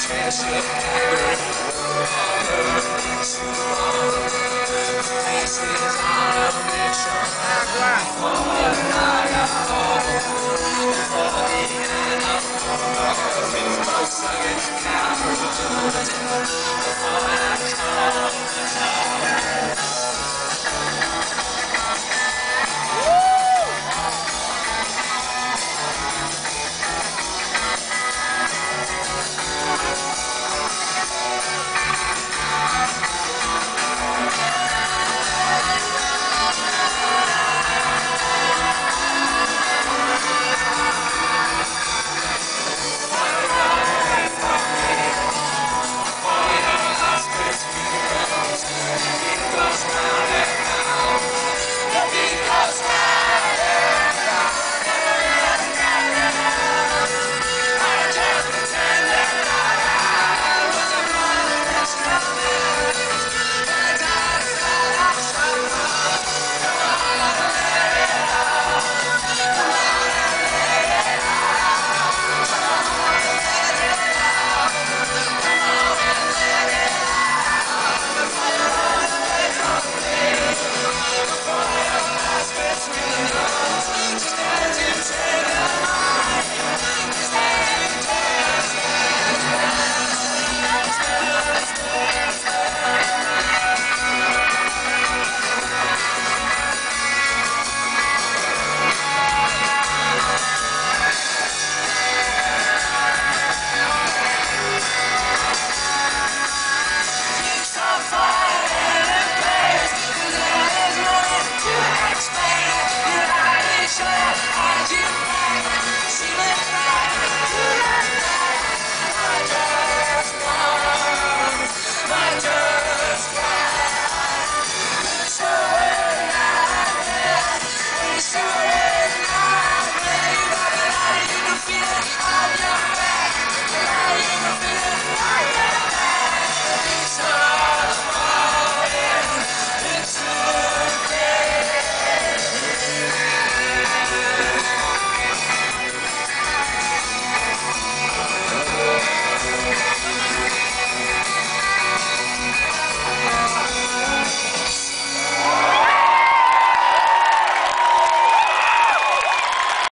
treasure.